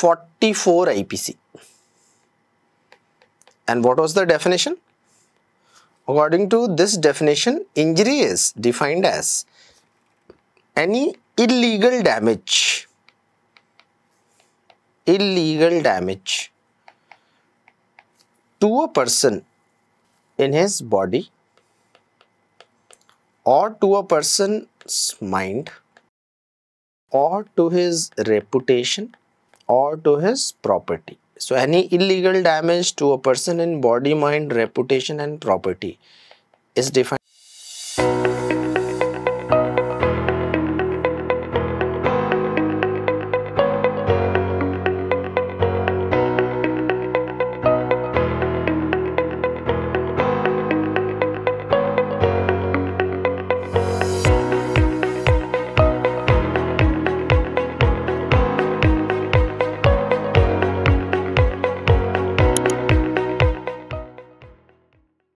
44 IPC. And what was the definition? According to this definition, injury is defined as any illegal damage, illegal damage to a person in his body or to a person's mind or to his reputation or to his property. So any illegal damage to a person in body, mind, reputation and property is defined